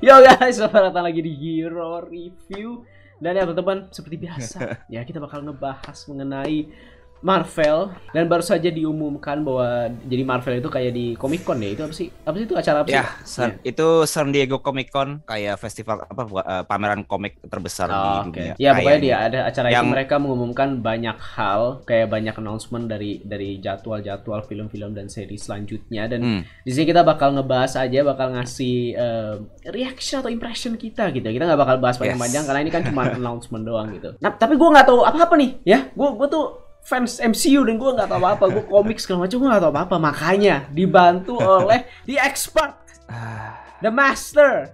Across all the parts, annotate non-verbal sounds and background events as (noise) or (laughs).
Yo guys, selamat datang lagi di Hero Review. Dan ya teman-teman, seperti biasa (laughs) Ya kita bakal ngebahas mengenai Marvel dan baru saja diumumkan bahwa jadi Marvel itu kayak di Comic Con ya itu apa sih apa sih itu acara apa sih? Ya, San, itu San Diego Comic Con kayak festival apa uh, pameran komik terbesar Oh, di oke. dunia. Ya pokoknya dia ada acara itu Yang- mereka mengumumkan banyak hal kayak banyak announcement dari dari jadwal-jadwal film-film dan seri selanjutnya dan Hmm. di sini kita bakal ngebahas aja bakal ngasih eh, reaction atau impression kita gitu. Kita nggak bakal bahas panjang-panjang Yes. karena ini kan cuma (laughs) announcement doang gitu. Nah, tapi gua nggak tahu apa-apa nih ya. Gua gua tuh fans MCU dan gua nggak tahu apa-apa. Gua komik segala macam gua nggak tahu apa-apa. Makanya dibantu oleh the expert, Ah, the master.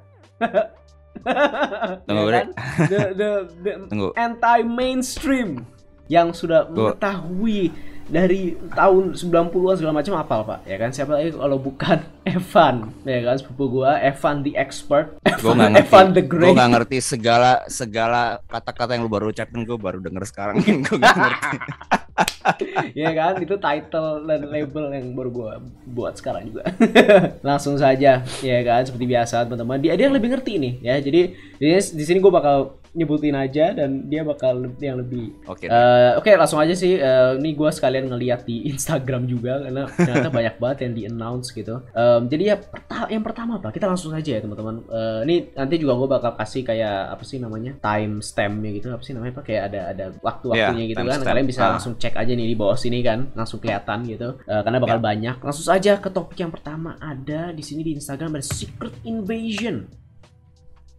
Tunggu, Ya kan? the, the, the (laughs) anti mainstream yang sudah Gua- mengetahui dari tahun 90-an segala macam apal pak. Ya kan? Siapa lagi kalau bukan (laughs) Evan? Ya kan? Sepupu gua Evan the expert. Evan, nggak ngerti. Evan the great nggak ngerti segala segala kata-kata yang lu baru ucapin gue baru denger sekarang. (laughs) gue nggak ngerti. (laughs) ya kan? Itu title dan label yang baru gua buat sekarang juga. Langsung saja. Ya kan? Seperti biasa teman-teman. Dia dia yang lebih ngerti nih ya. Jadi di, di sini gua bakal nyebutin aja dan dia bakal yang lebih. Oke. Eh, Oke langsung aja sih Eh, ini gua sekalian ngeliat di (laughs) Instagram juga karena ternyata banyak banget yang di announce gitu. Em, jadi ya perta- yang pertama apa? Kita langsung aja ya teman-teman. Eh, ini nanti juga gua bakal kasih kayak apa sih namanya? Time stampnya gitu. Apa sih namanya pak? Kayak ada ada waktu-waktunya Iya, gitu kan. Timestamp. kalian bisa Ah. langsung cek aja nih di bawah sini kan. Langsung kelihatan gitu. Eh, karena bakal banyak. Langsung saja ke topik yang pertama ada di sini di Instagram ada Secret Invasion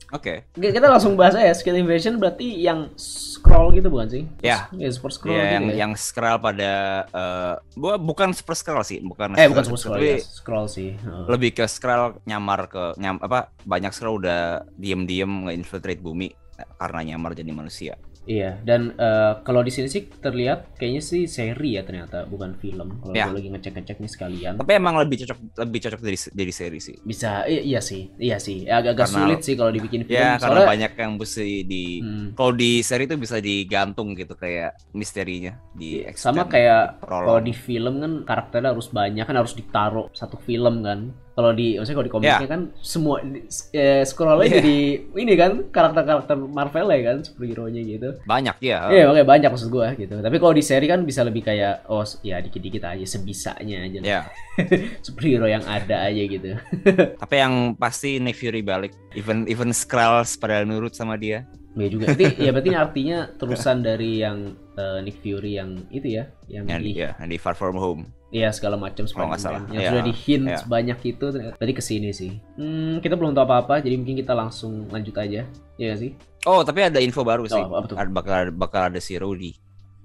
Oke. Oke, kita langsung bahas aja Secret Invasion berarti yang scroll gitu bukan sih Ya. ya super scroll Iya, gitu yang ya? yang scroll pada eh bu- bukan super scroll sih, bukan eh bukan super scroll tapi ya scroll sih Heeh. lebih ke scroll nyamar ke nyam apa banyak scroll udah diem-diem nge-infiltrate bumi karena nyamar jadi manusia. Iya, dan eh, kalau di sini sih terlihat kayaknya sih seri ya ternyata bukan film. Kalau Ya. gue lagi ngecek-ngecek nih sekalian. Tapi emang lebih cocok lebih cocok dari dari seri sih. Bisa iya sih, iya sih. Ya, agak-agak Karena- sulit sih kalau dibikin film. Ya, karena Soalnya banyak yang mesti di Hmm. kalau di seri itu bisa digantung gitu kayak misterinya di Iya, sama kayak kalau di film kan karakternya harus banyak kan harus ditaruh satu film kan. Kalau di maksudnya kalau di komiknya kan semua eh, scrollnya Iya. jadi ini kan karakter-karakter Marvel ya kan superhero-nya gitu. banyak ya. Iya, makanya banyak maksud gua gitu. Tapi kalau di seri kan bisa lebih kayak oh ya dikit-dikit aja sebisanya aja. Ya, (laughs) superhero yang ada aja gitu. (laughs) tapi yang pasti Nick Fury balik. Even even Skrulls pada nurut sama dia. Ya juga. Itu ya berarti artinya terusan dari yang eh, Nick Fury yang itu ya, yang di, ya, yang di Far From Home. Ya segala macam Kalau nggak salah. yang Ya, sudah di hint ya. sebanyak itu berarti ke sini sih. Hmm, kita belum tahu apa-apa, jadi mungkin kita langsung lanjut aja. Iya sih? Oh, tapi ada info baru sih. Oh, apa tuh? Ada- Bakal bakal ada si Rhodey,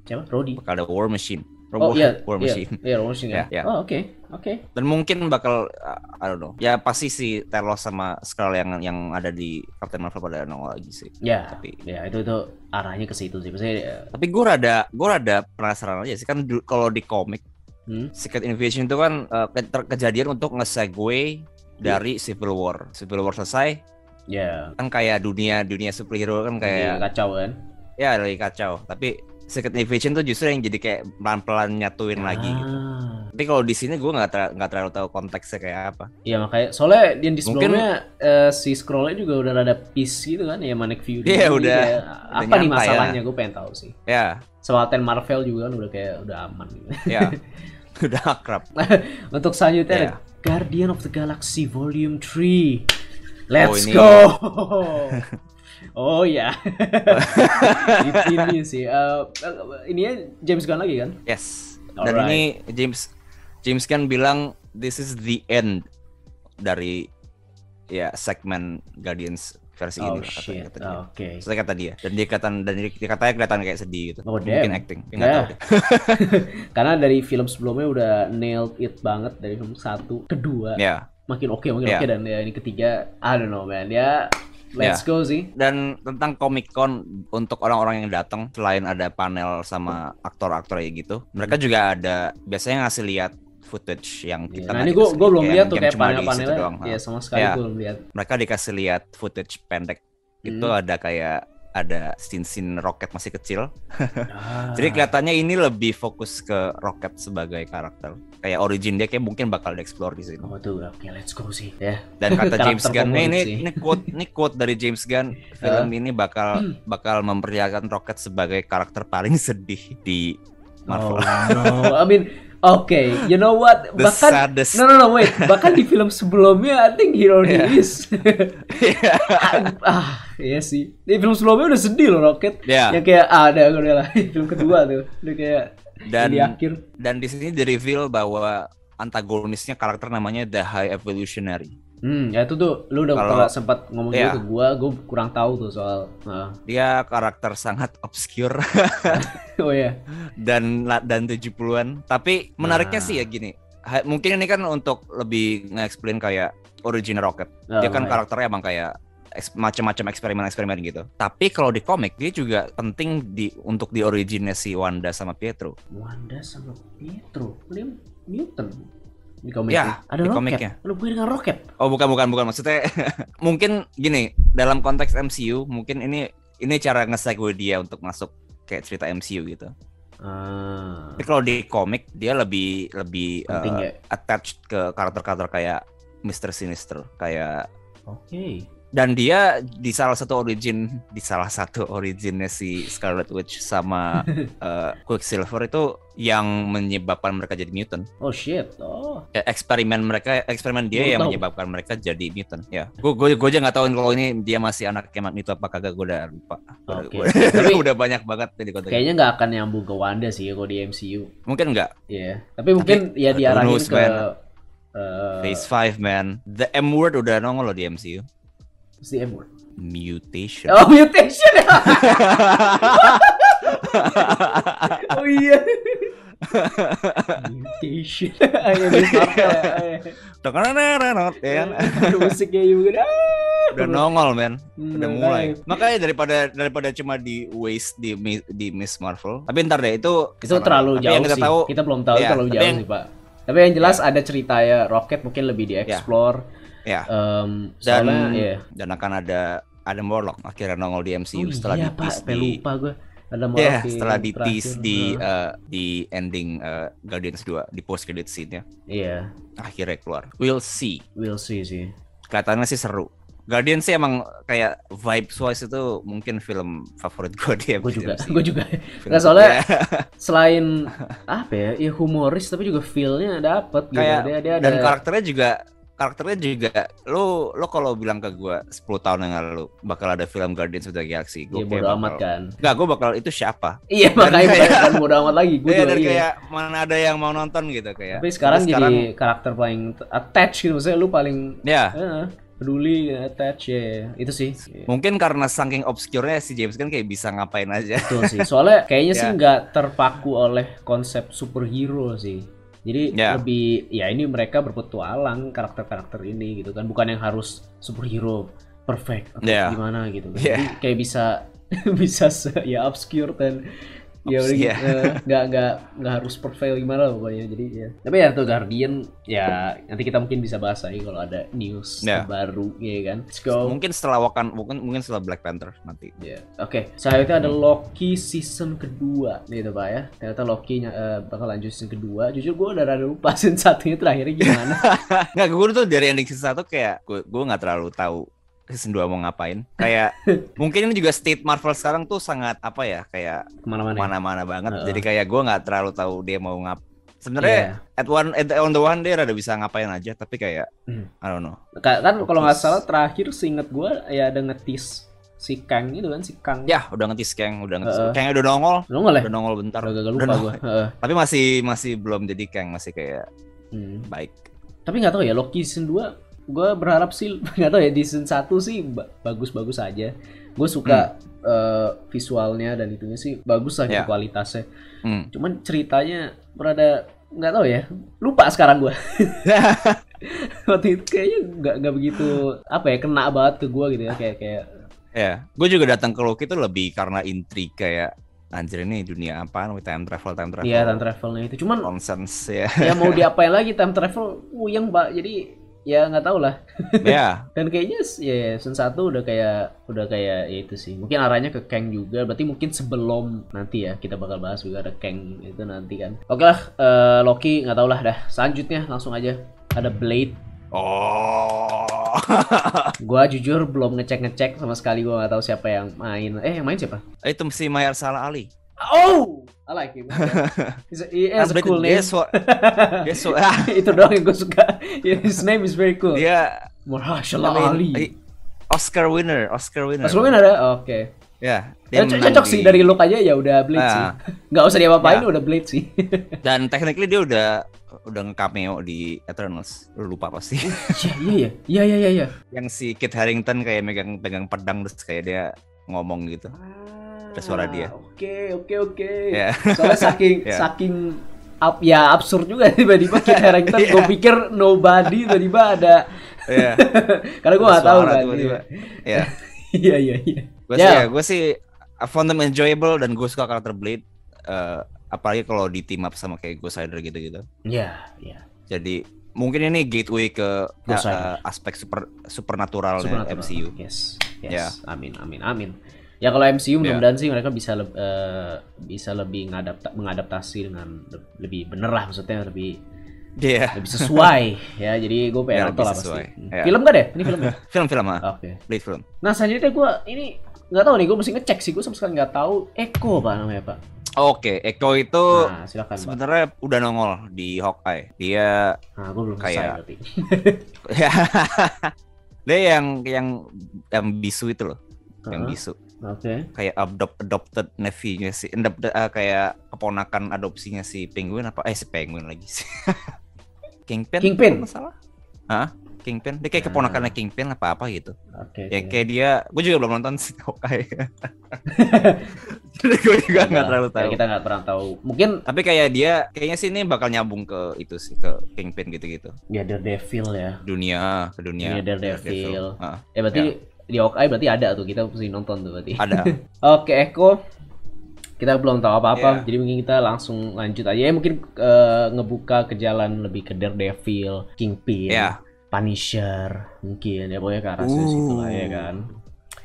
Siapa? Rodi. bakal ada War Machine. Oh War, iya, War iya, Machine. iya, War Machine (laughs) ya. Ya. Oh oke, oke. Dan mungkin bakal uh, I don't know. Ya pasti si Talos sama Skrull yang yang ada di Captain Marvel pada nongol lagi sih. Ya, Tapi ya itu itu arahnya ke situ sih. Maksudnya, eh, tapi gue rada gue rada penasaran aja sih kan kalau di komik hmm, Secret Invasion itu kan uh, ke- ter- kejadian untuk nge-segue dari Civil War. Civil War selesai ya, kan kayak dunia dunia superhero kan kayak kayak kacau kan. ya lagi kacau. Tapi Secret Invasion tuh justru yang jadi kayak pelan-pelan nyatuin lagi gitu. Ah. Tapi kalau di sini gue nggak ter- nggak terlalu tahu konteksnya kayak apa. Iya makanya soalnya yang di Mungkin- sebelumnya eh, si scrollnya juga udah rada peace gitu kan ya Manic Fury. Iya, udah- kayak, udah apa nih ya. masalahnya gue pengen tahu sih. Ya, Sama Captain Marvel juga kan udah kayak udah aman gitu. ya. (laughs) Udah akrab. (laughs) Untuk selanjutnya ada Guardian of the Galaxy Volume 3. Let's ini- go. (laughs) oh ya. Ini sih. Eh, ini ya James Gunn lagi kan? Yes. Dan Alright. ini James James kan bilang this is the end dari ya segmen Guardians versi Oh ini shit. kata dia. Oke. Sesuai kata dia. Dan dia kata dan dia, dia katanya kelihatan kayak sedih gitu. Oh, Mungkin damn. acting. Ya, nggak Ya. tahu. (laughs) Karena dari film sebelumnya udah nailed it banget dari film satu, kedua Ya. makin oke makin Ya. oke dan ya ini ketiga I don't know man ya let's go sih. Dan tentang Comic Con untuk orang-orang yang datang selain ada panel sama aktor-aktor kayak gitu, mereka Hmm. juga ada biasanya ngasih lihat footage yang Iya. kita Nah nggak ini gue gue belum lihat tuh kayak panel-panelnya. doang. Ya sama sekali Ya. gue belum lihat. Mereka dikasih lihat footage pendek. Itu Hmm. ada kayak ada scene-scene roket masih kecil. (laughs) Ah. Jadi kelihatannya ini lebih fokus ke roket sebagai karakter. Kayak origin dia kayak mungkin bakal dieksplor di sini. Oh tuh, oke let's go sih ya. Dan (laughs) kata James Gunn, ini, favorit ini ini quote ini quote dari James Gunn, (laughs) film ini bakal (clears throat) bakal memperlihatkan roket sebagai karakter paling sedih di Marvel. Oh no, I mean, okay, you know what? The Bahkan saddest. no no no wait, bahkan di film sebelumnya I think he already is. (laughs) ah, iya sih. Di film sebelumnya udah sedih loh Rocket. Iya. Yang kayak ah, ada udah lah. (laughs) film kedua tuh, udah kayak Dan di akhir. dan di sini di reveal bahwa antagonisnya karakter namanya The High Evolutionary. Hmm, ya itu tuh lu udah Kalau- pernah sempat ngomong Iya. gitu ke gua, gua kurang tahu tuh soal. ah. Dia karakter sangat obscure (laughs) oh ya. dan dan 70-an. Tapi menariknya Nah. sih ya gini. Mungkin ini kan untuk lebih nge-explain kayak origin Rocket. Dia Oh, kan iya. karakternya emang kayak macam-macam eksperimen-eksperimen gitu. Tapi kalau di komik dia juga penting di untuk di originnya si Wanda sama Pietro. Wanda sama Pietro, dia mutant di komik. Ya, ada di komiknya. Lu bukan dengan roket. Oh bukan bukan bukan maksudnya (laughs) mungkin gini dalam konteks MCU mungkin ini ini cara nge-segue dia untuk masuk kayak cerita MCU gitu. Ah. Tapi kalau di komik dia lebih lebih Penting uh, ya? attached ke karakter-karakter kayak Mr. Sinister kayak Oke. Dan dia di salah satu origin di salah satu originnya si Scarlet Witch sama uh, (laughs) Quicksilver itu yang menyebabkan mereka jadi mutant. Oh shit. Oh. Ya, eksperimen mereka eksperimen dia yang tahu. menyebabkan mereka jadi mutant ya gue gue gue aja nggak tahu kalau ini dia masih anak kemat itu apa kagak gue udah lupa Gua- gua- Tapi- (laughs) udah banyak banget di konteks Kayaknya nggak akan nyambung ke Wanda sih kalau di MCU. mungkin nggak Iya. Tapi mungkin ya who diarahin ke man. eh, phase 5 man the M word udah nongol loh di MCU si M word. mutation Oh mutation. (laughs) oh iya. mutation. Ayo ya? Ada musiknya juga. Ah, udah nongol Hmm, udah mulai makanya daripada daripada cuma di waste di di Miss Marvel tapi ntar deh itu Itu terlalu jauh yang kita sih. tahu kita belum tahu Iya, terlalu jauh yang- sih, Pak. Tapi yang jelas ada cerita ya Rocket mungkin lebih dieksplor. ya Em, dan soalnya ya. dan akan ada Adam Warlock akhirnya nongol di MCU Oh setelah iya, di Pak. tease Sampai di lupa gue. Ada Ya, Morphe setelah di uh, di ending uh, Guardians 2 di post credit scene-nya Iya, akhirnya keluar. We'll see. we'll see sih. Kelihatannya sih seru. Guardians sih emang kayak vibes wise itu mungkin film favorit gue di Gue juga, gue juga. Nggak soalnya Ya, (laughs) selain apa ya, ya humoris tapi juga feel-nya dapet gitu. kayak Dia, dia ada dan karakternya juga karakternya juga lo lo kalau bilang ke gue 10 tahun yang lalu bakal ada film Guardians of the Galaxy gue ya bodo amat kan. Enggak, gue bakal itu siapa? Iya makanya (laughs) kayak- kan bodo amat lagi. Gue Iya, dan iya. kayak mana ada yang mau nonton gitu kayak. Tapi sekarang jadi karakter paling attach gitu. Maksudnya lu paling ya peduli attach ya. Itu sih. Mungkin karena saking obscure-nya si James kan kayak bisa ngapain aja. Betul sih. Soalnya kayaknya (laughs) sih Ya. nggak terpaku oleh konsep superhero sih. Jadi Ya. lebih ya ini mereka berpetualang karakter-karakter ini gitu kan, bukan yang harus superhero perfect atau Ya. gimana gitu. kan. Ya. Jadi kayak bisa (laughs) bisa se- ya obscure dan ya udah gitu, ya. eh, nggak nggak nggak harus perfect gimana lah pokoknya. Jadi ya. Tapi ya tuh Guardian ya nanti kita mungkin bisa bahas lagi kalau ada news Ya. terbaru ya kan. Let's go. Mungkin setelah Wakan mungkin mungkin setelah Black Panther nanti. Ya, oke. Selanjutnya ada Loki season kedua, gitu pak ya. Ternyata Loki eh, bakal lanjut season kedua. Jujur gue udah rada lupa (laughs) season satunya terakhirnya gimana. (laughs) Nggak, gue tuh dari ending season 1 kayak gue gue nggak terlalu tahu season 2 mau ngapain. Kayak (laughs) mungkin ini juga state Marvel sekarang tuh sangat apa ya kayak Ke mana-mana. ya? mana-mana banget. Heeh. Jadi kayak gue nggak terlalu tahu dia mau ngap. Sebenarnya Iya. at one at on the one day rada bisa ngapain aja tapi kayak Hmm. I don't know. Ka- Kan kalau nggak salah terakhir seinget gue ya ada ngetis si Kang itu kan si Kang. Ya udah ngetis Kang, udah ngetis. Heeh. Kang udah nongol, nggak lah? udah nongol bentar. Udah gak Udah lupa nongol. gue. Tapi masih masih belum jadi Kang, masih kayak Hmm. baik. Tapi nggak tahu ya Loki season 2 gue berharap sih (laughs) nggak tahu ya di season 1 sih ba- bagus-bagus aja. Gue suka eh, visualnya dan itunya sih bagus lah gitu Ya. kualitasnya. Hmm. Cuman ceritanya berada nggak tahu ya lupa sekarang gue (laughs) (laughs) waktu itu kayaknya nggak nggak begitu apa ya kena banget ke gue gitu ya kayak kayak Ya, gue juga datang ke Loki itu lebih karena intrik kayak anjir ini dunia apaan, time travel, time travel. ya time travelnya itu cuman nonsense ya. ya mau diapain lagi time travel uyang pak jadi ya nggak tahu lah. (laughs) ya, Dan kayaknya s- ya season 1 udah kayak udah kayak ya itu sih. Mungkin arahnya ke Kang juga. Berarti mungkin sebelum nanti ya kita bakal bahas juga ada Kang itu nanti kan. Oke lah, eh, Loki nggak tahu lah dah. Selanjutnya langsung aja ada Blade. oh, (laughs) Gua jujur belum ngecek-ngecek sama sekali gua nggak tahu siapa yang main. Eh yang main siapa? itu si Mayar Salah Ali. Oh, I like him. (laughs) He's a, he has a cool dia name. so, dia so, ah, itu doang yang gue suka. (laughs) His name is very cool. dia Mahershala I mean, Ali. I- Oscar winner, Oscar winner. Mas Lumen ada? Oke. Ya, Ya, dia co- menang cocok di- sih dari look aja ya udah Blade Ah. sih. (laughs) Nggak usah diapa-apain Ya. udah Blade sih. Dan technically dia udah udah nge-cameo di Eternals. Lu lupa pasti. Iya iya iya. Iya iya iya iya. yang si Kit Harington kayak megang pegang pedang terus kayak dia ngomong gitu. Ada suara dia. Oke oke oke. Ya. Soalnya saking (laughs) Ya. saking up, ya absurd juga (laughs) tiba-tiba Kit Harington Iya. gue pikir nobody tiba-tiba ada Iya. (laughs) karena gue nggak tahu kan tiba-tiba. Ya. iya iya iya Gue Ya. sih ya, gue sih I found them enjoyable dan gue suka karakter Blade. Eh, apalagi kalau di team up sama kayak Ghost Rider gitu-gitu. iya iya Jadi mungkin ini gateway ke Rider. aspek super supernatural Supernatural. MCU. yes yes Ya. amin amin amin ya kalau MCU Ya. mudah-mudahan sih mereka bisa leb- eh, bisa lebih ngadapta mengadaptasi dengan le- lebih bener lah maksudnya lebih Iya. lebih sesuai (laughs) ya jadi gue Ya, pengen lebih nonton lah pasti. Hmm. Ya. film gak deh ini film ya (laughs) Film-film ah, oke Blade film. nah selanjutnya gue ini nggak tahu nih gue mesti ngecek sih gue sama sekali nggak tahu Eko pak namanya pak Oke, Echo itu nah silakan sebenarnya udah nongol di Hawkeye. Dia nah gue belum kayak- ya (laughs) dia yang yang yang bisu itu loh yang bisu oke. Kayak adopt adopted nephew-nya si adopt- eh, kayak keponakan adopsinya si penguin apa? Eh si penguin lagi. Sih (laughs) Kingpin? Kingpin. kalau nggak salah. Hah? Kingpin? Dia kayak Ah. keponakannya Kingpin apa apa gitu. Oke ya oke. kayak dia gue juga belum nonton si Hawkeye jadi gue juga nggak terlalu Ya, tahu. kita nggak pernah tahu. Mungkin tapi kayak dia kayaknya sih ini bakal nyambung ke itu sih ke Kingpin gitu-gitu. Ya Daredevil ya. Dunia ke dunia. Dunia Daredevil. Ah, Ya berarti di Hawkeye berarti ada tuh kita mesti nonton tuh berarti. ada (laughs) Oke Eko, kita belum tahu apa-apa, Iya. jadi mungkin kita langsung lanjut aja. Ya mungkin eh, ngebuka ke jalan lebih ke Daredevil, Kingpin, ya Punisher, mungkin ya pokoknya ke arah situ lah ya kan.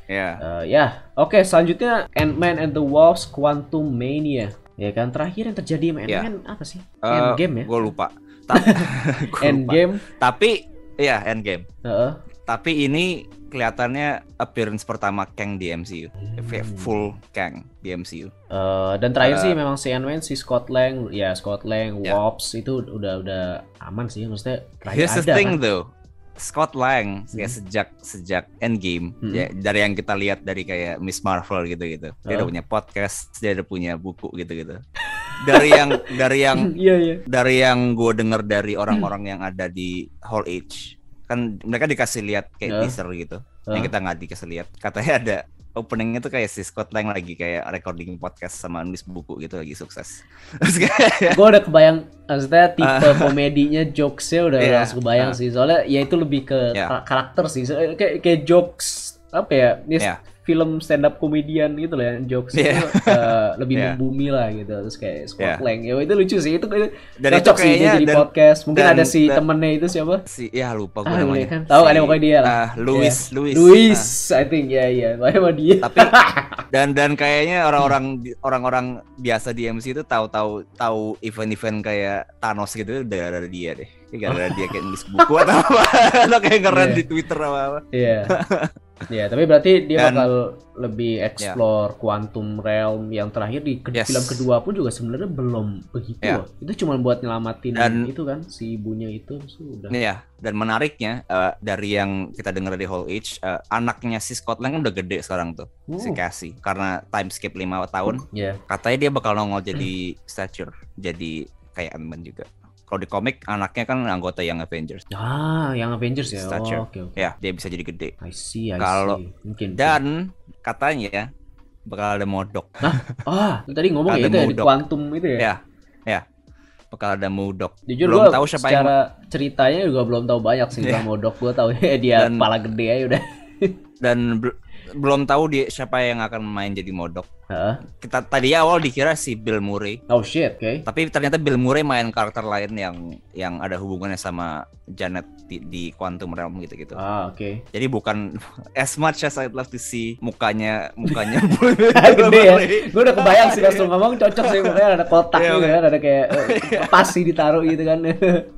ya Eh, ya, oke selanjutnya Ant-Man and the Wasp Quantum Mania. Ya kan terakhir yang terjadi sama Ya. Ant-Man apa sih? Eh, Endgame ya? Gue lupa. Ta- (laughs) (laughs) gua lupa. Endgame. Tapi ya Endgame. Heeh. Tapi ini kelihatannya appearance pertama Kang di MCU. Hmm. Full Kang di MCU. Eh, dan terakhir Eh, sih memang si Ant-Man, si Scott Lang, ya Scott Lang, Ya. Wops itu udah udah aman sih, maksudnya terakhir Here's the ada thing kan. though. Scott Lang Hmm. ya sejak sejak Endgame Hmm. ya dari yang kita lihat dari kayak Miss Marvel gitu-gitu. Dia Oh. udah punya podcast, dia udah punya buku gitu-gitu. Dari yang dari yang (laughs) Iya iya. dari yang gue denger dari orang-orang yang ada di Hall H kan mereka dikasih lihat kayak Ya. teaser gitu Ya. yang kita nggak dikasih lihat katanya ada openingnya tuh kayak si Scott Lang lagi kayak recording podcast sama nulis buku gitu lagi sukses Gue udah kebayang, maksudnya tipe komedinya, jokesnya udah Ah. Iya. langsung kebayang Ah. sih. Soalnya ya itu lebih ke kar- karakter sih, So, kayak kayak jokes apa ya? Ini Ya. Film stand up komedian gitu lah, ya. jokes Iya. itu eh, lebih (laughs) Ya. membumi lah gitu. Terus kayak Scott. Lang, ya itu lucu sih. Itu Dan cocok itu sih dia jadi dan- podcast. Mungkin dan- ada si dan- temennya itu siapa? si ya lupa gue Ah, namanya iya kan. Tahu kan, Si- pokoknya dia lah. ah, Louis Ya. Louis Luis, Ah, I think ya ya, Pokoknya sama dia. tapi dan dan kayaknya orang-orang orang-orang biasa di MC itu tahu-tahu tahu event-event kayak Thanos gitu gara dia deh Kayak gara dia kayak nulis buku atau apa (laughs) atau kayak keren Iya. di Twitter apa apa Iya. Iya, tapi berarti dia Dan- bakal lebih explore quantum realm yang terakhir di ke- Yes. film kedua pun juga sebenarnya belum begitu. Ya. loh. Itu cuma buat nyelamatin Dan- itu kan si ibunya itu sudah. Iya, dan menariknya eh, dari yang kita dengar di Hall H, eh, anaknya si Scott Lang kan udah gede sekarang tuh, si Oh. Cassie. Karena time skip 5 tahun, Iya. katanya dia bakal nongol jadi (clears throat) stature, jadi kayak Ant-Man juga. Kalau di komik anaknya kan anggota Young Avengers. Ah, yang Avengers ya. Stature. Oh, Oke, oke. Ya, dia bisa jadi gede. I see, I Kalau- see. Mungkin. Dan katanya bakal ada modok. ah, lu tadi ngomong ya itu ya di Modok. quantum itu ya. Ya, ya. Bakal ada modok. Jujur Belum gua tahu siapa yang secara ceritanya juga belum tahu banyak sih Iya. tentang Modok. Gua tahu ya dia Dan- kepala gede aja udah. dan bel- belum tahu dia siapa yang akan main jadi modok. Heeh. Kita tadi awal dikira si Bill Murray, Oh shit, oke. tapi ternyata Bill Murray main karakter lain yang yang ada hubungannya sama Janet di, di Quantum Realm gitu-gitu. Ah, oke. Jadi bukan (laughs) as much as I'd love to see mukanya mukanya (laughs) Gede ya. Gue udah kebayang sih langsung ngomong cocok sih makanya ada kotak Iya, gitu kan, ada kayak eh, (laughs) pas sih ditaruh gitu kan.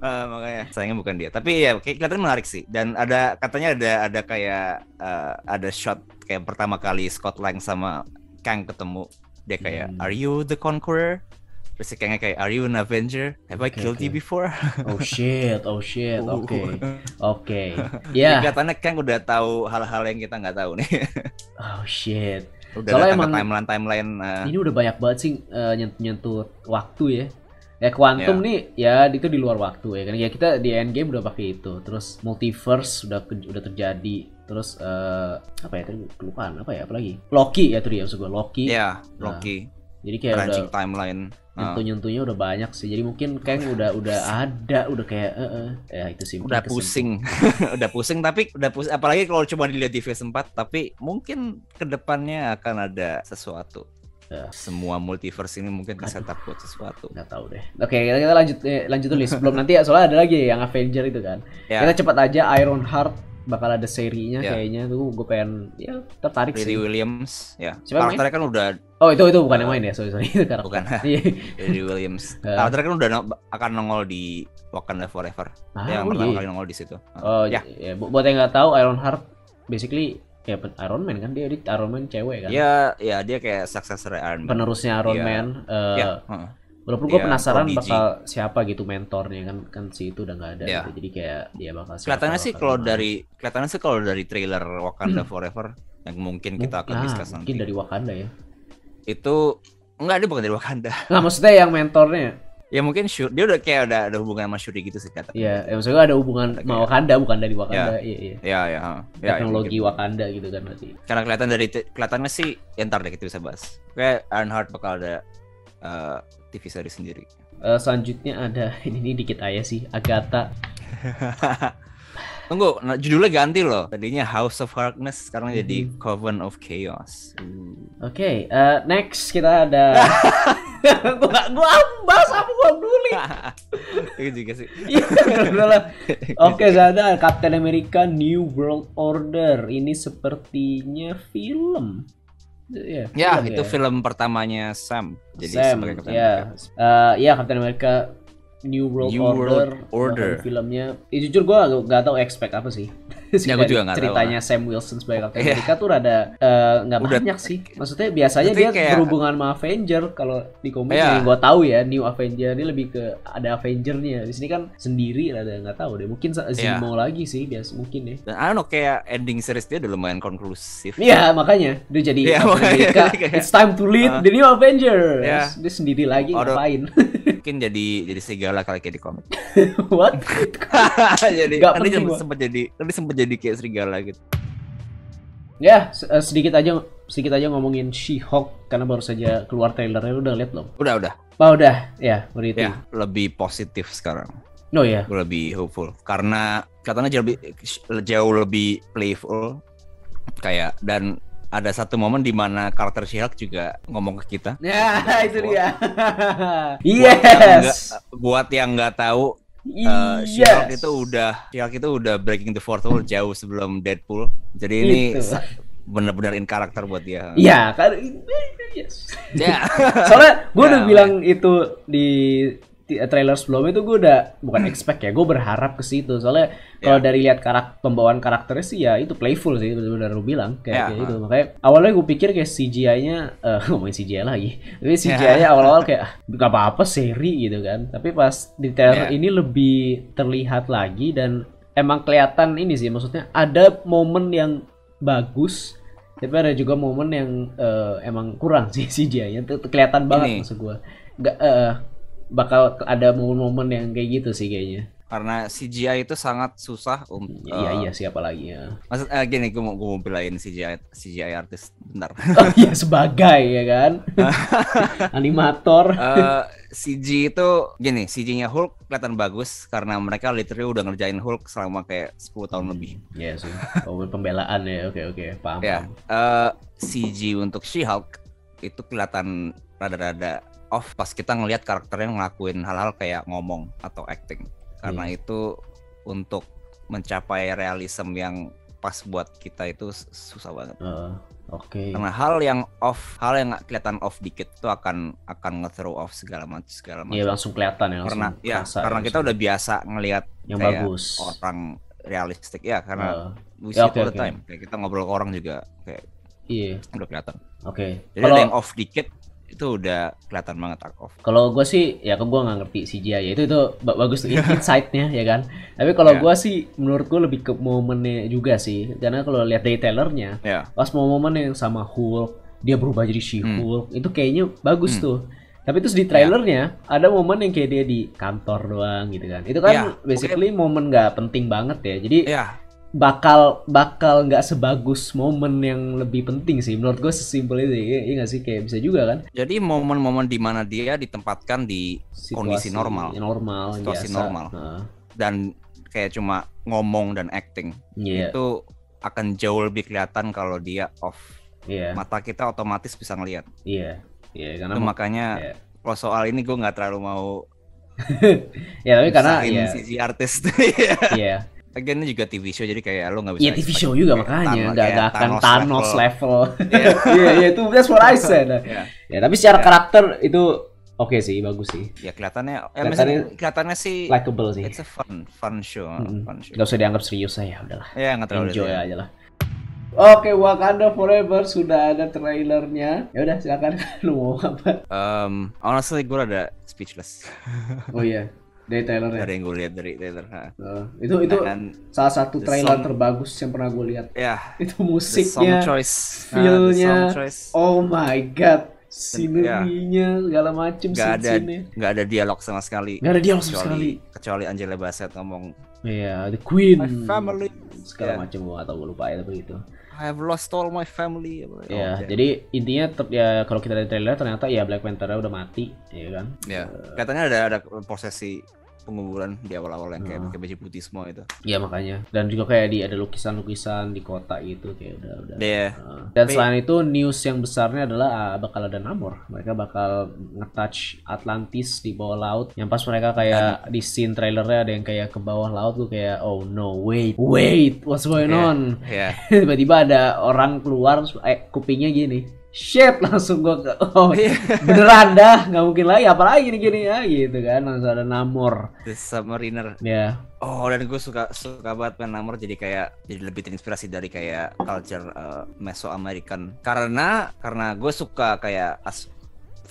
Ah, makanya sayangnya bukan dia. Tapi ya kayak kelihatan menarik sih. Dan ada katanya ada ada kayak eh, ada shot kayak pertama kali Scott Lang sama Kang ketemu dia kayak Hmm. Are you the Conqueror? Terus si Kangnya kayak Are you an Avenger? Have I killed you oke. before? (laughs) Oh shit, oh shit, Uh. oke. (laughs) Oke. Jadi Ya. Kelihatannya Kang udah tahu hal-hal yang kita nggak tahu nih. (laughs) Oh shit. udah Soalnya emang- timeline timeline. eh, Ini udah banyak banget sih eh, nyentuh, nyentuh waktu ya. Ya quantum Ya. nih ya itu di luar waktu ya kan. Ya kita di endgame udah pakai itu. Terus multiverse udah udah terjadi. Terus eh, apa ya tadi kelupaan apa ya apalagi Loki ya tadi ya maksud gua Loki. ya Nah, Loki, Jadi kayak udah timeline. Ah. nyentuh-nyentuhnya udah banyak sih. Jadi mungkin Kang udah udah ada, udah kayak eh eh. ya itu sih. udah kesimpulan. pusing (laughs) udah pusing tapi udah pusing apalagi kalau cuma dilihat di phase 4 tapi mungkin ke depannya akan ada sesuatu Ya. semua multiverse ini mungkin setup buat sesuatu nggak tahu deh. Oke, kita, kita lanjut eh, lanjut dulu (laughs) sebelum nanti ya soalnya ada lagi yang Avenger itu kan. ya Kita cepat aja Iron Heart bakal ada serinya Ya. kayaknya tuh gue pengen ya tertarik Riri sih. Williams ya Siapa karakternya kan udah Oh itu itu bukan yang main ya sorry sorry itu karakter. Bukan. Iya. (laughs) Riri Williams (laughs) Ya. karakternya kan udah no- akan nongol di Wakanda Forever Ah, yang oh, pertama iya. kali nongol di situ Oh ya ya. bu- buat yang nggak tahu Iron Heart basically kayak pen- Iron Man kan dia di Iron Man cewek kan. ya ya dia kayak successor Iron Man Penerusnya Iron Iya. Man. eh, ya heeh. Walaupun gue Iya, penasaran prodigy. bakal siapa gitu mentornya kan kan si itu udah nggak ada Iya. gitu. Jadi kayak dia bakal siapa, kelihatannya sih kalau dari kelihatannya sih kalau dari trailer Wakanda Forever yang mungkin kita akan Ah, discuss mungkin nanti dari Wakanda ya. itu enggak dia bukan dari Wakanda Nggak maksudnya yang mentornya ya mungkin Shuri dia udah kayak ada ada hubungan sama Shuri gitu sih kata Iya, ya maksudnya ada hubungan sama Wakanda bukan dari Wakanda. Iya, iya. ya ya ha. ya, Teknologi ya. Wakanda gitu kan berarti. karena kelihatan dari kelihatannya sih ya ntar deh kita bisa bahas kayak Ironheart bakal ada eh, TV series sendiri Eh, selanjutnya ada (laughs) ini, ini dikit aja sih Agatha. (laughs) tunggu nah, judulnya ganti loh tadinya House of Darkness sekarang jadi Mhm. Coven of Chaos Oke, eh, next kita ada (laughs) gua gua bahas apa gua peduli. (laughs) itu juga sih (laughs) Iya. Oke, ada Captain America New World Order. Ini sepertinya film. Iya, ya film itu film pertamanya Sam jadi Sam, sebagai Captain ya. America. Eh, ya Captain America New World New Order. World Order. Filmnya, ya, jujur gue gak, gak tau expect apa sih. (laughs) Ya, Dari juga nggak tahu Ceritanya Sam Wilson sebagai Captain Iya. America tuh rada eh, nggak Udah- banyak sih. Maksudnya biasanya dia kayak- berhubungan sama Avenger. Kalau di komik Iya. yang gue tahu ya, New Avenger ini lebih ke ada Avengernya. Di sini kan sendiri rada nggak tahu deh. Mungkin Iya. Zemo lagi sih, biasa mungkin ya. dan I don't know kayak ending series dia udah lumayan konklusif Iya makanya dia jadi Iya, jadi (laughs) kayak- It's time to lead Ah. the new Avengers. Iya. Dia sendiri lagi Orang- ngapain? (laughs) mungkin jadi jadi segala kali kayak di komik What? jadi kan dia penting, gua. sempat jadi kan dia sempat jadi kayak serigala gitu Ya, se- eh, sedikit aja sedikit aja ngomongin She-Hulk karena baru saja keluar trailernya udah lihat belum? udah udah Oh, udah. Ya, itu. ya lebih positif sekarang Oh ya. gue lebih hopeful karena katanya jauh lebih jauh lebih playful kayak dan ada satu momen di mana karakter She-Hulk juga ngomong ke kita Ya, (laughs) itu dia. Yes. buat yang nggak tahu uh, yes. itu udah She-Hulk itu udah breaking the fourth wall jauh sebelum Deadpool jadi ini Itu. sa- bener-bener in karakter buat dia Iya, kan yes. ya Soalnya gue Ya, udah bilang itu di trailer sebelumnya itu gue udah bukan expect ya, gue berharap ke situ. Soalnya kalau Ya. dari lihat karak pembawaan karakternya sih ya itu playful sih, benar lu bilang kayak, Ya, kayak ha. itu. Makanya awalnya gue pikir kayak CGI-nya eh (laughs) ngomongin CGI lagi. Tapi CGI-nya (laughs) awal-awal kayak "Ah, gak apa-apa seri gitu kan. Tapi pas di trailer Ya. ini lebih terlihat lagi dan emang kelihatan ini sih maksudnya ada momen yang bagus tapi ada juga momen yang eh, emang kurang sih (laughs) CGI-nya tuh tuh kelihatan banget Ini. maksud gua nggak eh, bakal ada momen-momen yang kayak gitu sih kayaknya. Karena CGI itu sangat susah untuk iya iya siapa lagi ya. Maksud eh, gini gue mau gue mau belain CGI CGI artis bentar. (laughs) Oh iya sebagai ya kan? (laughs) Animator. Eh, CG itu gini CG-nya Hulk kelihatan bagus karena mereka literally udah ngerjain Hulk selama kayak 10 tahun lebih. Iya sih. Oh pembelaan ya oke oke paham ya paham. eh, CG untuk She-Hulk itu kelihatan rada-rada off pas kita ngelihat karakternya ngelakuin hal-hal kayak ngomong atau acting karena Iya. itu untuk mencapai realism yang pas buat kita itu sus- susah banget Heeh. Oke. karena hal yang off hal yang nggak kelihatan off dikit itu akan akan nge-throw off segala macam segala Iya macam langsung kelihatan ya. karena langsung ya kerasa karena kita langsung. udah biasa ngelihat yang kayak bagus. orang realistik ya karena Heeh. we Ya, see oke, all the time kayak kita ngobrol ke orang juga kayak Iya. udah kelihatan Oke. jadi Kalau ada yang off dikit itu udah kelihatan banget off kalau gue sih ya kan gue nggak ngerti CGI ya itu itu ba- bagus tuh (laughs) insight-nya ya kan. Tapi kalau Ya. gua sih menurut gue lebih ke momennya juga sih. Karena kalau lihat dari trailernya ya pas mau momen yang sama Hulk dia berubah jadi Hmm. Hulk itu kayaknya bagus Hmm. tuh. Tapi terus di trailernya ada momen yang kayak dia di kantor doang gitu kan. Itu kan Ya, basically momen nggak penting banget ya. Jadi ya bakal bakal nggak sebagus momen yang lebih penting sih. Menurut gue sesimpel itu ya, nggak sih? Kayak bisa juga kan? Jadi momen-momen di mana dia ditempatkan di Kondisi Situasi normal. normal Situasi biasa. normal. Heeh. dan kayak cuma ngomong dan acting. Iya. Itu akan jauh lebih kelihatan kalau dia off. Iya. Mata kita otomatis bisa ngelihat iya. Iya karena itu makanya iya. kalau soal ini gue nggak terlalu mau (laughs) ya tapi karena ya sisi artis (laughs) iya Lagian ini juga TV show jadi kayak lo nggak bisa Iya TV show juga makanya nggak nggak akan Thanos level. Iya. (laughs) Iya iya itu that's what I said. Iya. Ya tapi secara Iya. karakter itu oke sih bagus sih, ya kelihatannya ya Kelihatannya- kelihatannya sih likable sih. it's a fun fun show Mm-mm. fun show Gak usah dianggap serius saya udahlah. ya nggak terlalu Enjoy aja lah. Oke, Wakanda Forever sudah ada trailernya. Ya udah silakan (laughs) lu mau apa? Um, honestly gue ada speechless Oh iya, (laughs) dari trailernya. dari yang gue lihat dari trailer ha. Uh, itu itu dan salah satu trailer song- terbagus yang pernah gue lihat. ya Itu the song musiknya, choice Ah, the feel-nya. song choice oh my god, sinerinya segala macem nggak ada nggak ada dialog sama sekali Nggak ada dialog sama sekali. kecuali Angela Bassett ngomong Iya, the Queen. my family Segala Yeah. macam gue gak tau gue lupa ya tapi itu. I have lost all my family Oh, Iya, damn. jadi intinya ter- ya kalau kita dari trailer ternyata ya Black Panther udah mati, ya kan? ya katanya ada ada prosesi penguburan di awal-awal yang kayak Hmm. pakai baju putih semua itu Iya makanya. Dan juga kayak di ada lukisan-lukisan di kota gitu kayak udah udah. Iya. Uh, dan Tapi- selain itu news yang besarnya adalah ah, bakal ada Namor. Mereka bakal nge-touch Atlantis di bawah laut. Yang pas mereka kayak di scene trailernya ada yang kayak ke bawah laut tuh kayak oh no wait wait what's going Iya. on? ya (laughs) Tiba-tiba ada orang keluar eh kupingnya gini. Shit (laughs) langsung gua ke oh Iya. beneran dah nggak mungkin lagi apalagi nih gini ya gitu kan langsung ada Namor. The Submariner. Ya. Oh dan gue suka suka banget main Namor jadi kayak jadi lebih terinspirasi dari kayak culture uh, Mesoamerican. Karena karena gue suka kayak as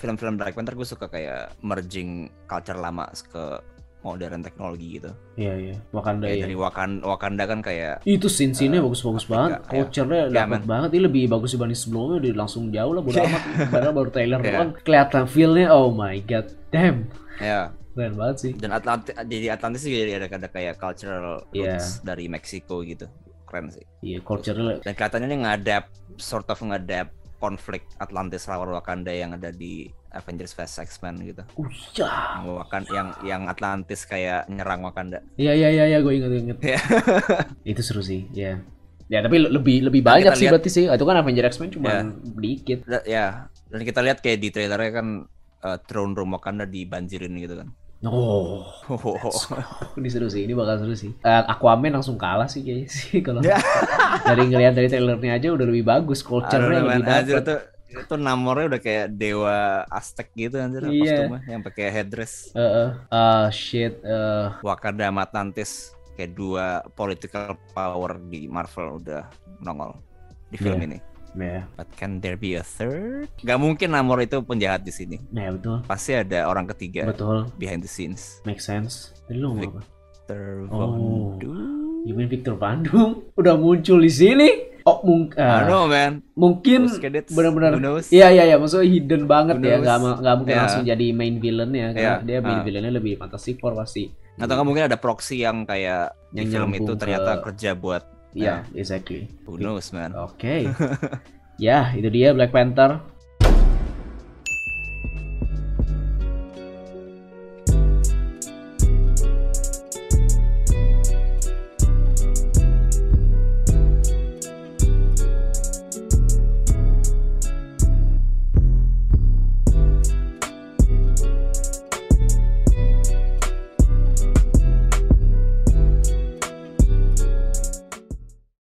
film-film Black Panther gue suka kayak merging culture lama ke modern teknologi gitu. Iya iya. Wakanda kayak ya dari Wakanda, Wakanda kan kayak itu scene scene bagus-bagus Afrika, banget. ya. culture-nya Ya, dapat man. banget. Ini lebih bagus dibanding sebelumnya. Udah langsung jauh lah bodo amat. Padahal baru trailer Ya. doang. Kelihatan feel-nya oh my god damn. Ya keren banget sih. Dan Atlantis di Atlantis juga jadi ada, ada kayak cultural Iya. roots dari Meksiko gitu. Keren sih. Iya culture-nya dan kelihatannya ini ngadap sort of ngadap konflik Atlantis lawan Wakanda yang ada di Avengers vs X-Men gitu. oh iya Yang Wakan yang yang Atlantis kayak nyerang Wakanda. iya iya iya, iya gue inget inget Ya. (laughs) itu seru sih ya ya tapi lebih lebih banyak sih lihat- berarti sih itu kan Avenger X-Men cuma Ya. dikit ya, dan kita lihat kayak di trailernya kan uh, throne room Wakanda dibanjirin gitu kan. oh ini seru sih ini bakal seru sih Eh, Aquaman langsung kalah sih kayaknya sih kalau Ya. (laughs) dari ngelihat dari trailernya aja udah lebih bagus culture-nya lebih tuh itu namornya udah kayak dewa Aztec gitu anjir Iya. kostumnya yang pakai headdress. Eh, eh, ah shit eh Wakanda sama kayak dua political power di Marvel udah nongol di film Iya. ini. ya But can there be a third? Gak mungkin Namor itu penjahat di sini. ya betul Pasti ada orang ketiga betul behind the scenes. make sense tadi lu ngomong apa Victor Oh. Doom. You mean Victor Bandung udah muncul di sini oh mungkin I don't know man. mungkin benar-benar iya iya iya maksudnya hidden banget ya nggak ma- nggak mungkin Ya. langsung jadi main villain ya karena Ya, dia main ah. villainnya lebih Fantastic Four pasti Atau nggak mungkin ada proxy yang kayak Yang di film itu ternyata ke- kerja buat Iya exactly who knows man. Oke. (laughs) ya, itu dia Black Panther.